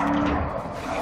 よし!